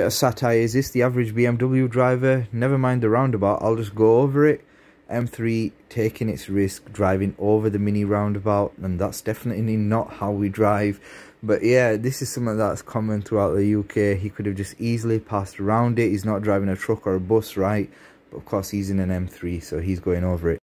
Bit of satire is this, the average BMW driver, never mind the roundabout, I'll just go over it. M3 taking its risk, driving over the mini roundabout, and that's definitely not how we drive. But yeah, this is something that's common throughout the UK. He could have just easily passed around it. He's not driving a truck or a bus, right? But of course, he's in an M3, so he's going over it.